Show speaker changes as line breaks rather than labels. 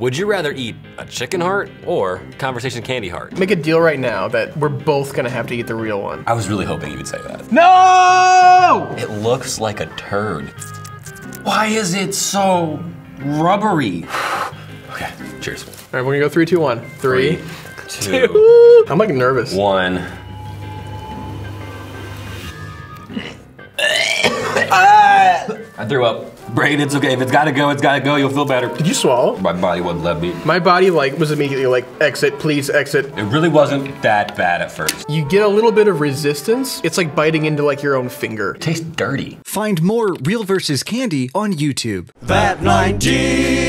Would you rather eat a chicken heart or conversation candy heart?
Make a deal right now that we're both gonna have to eat the real one.
I was really hoping you would say that.
No!
It looks like a turd. Why is it so rubbery? okay, cheers.
All right, we're gonna go three, two, one. Three,
Two,
two. I'm like nervous.
one. I threw up. Brain, it's okay. If it's gotta go, it's gotta go. You'll feel better.
Did you swallow?
My body wouldn't let me.
My body like was immediately like, exit, please exit.
It really wasn't that bad at first.
You get a little bit of resistance. It's like biting into like your own finger.
It tastes dirty.
Find more Real versus Candy on YouTube.
Vat19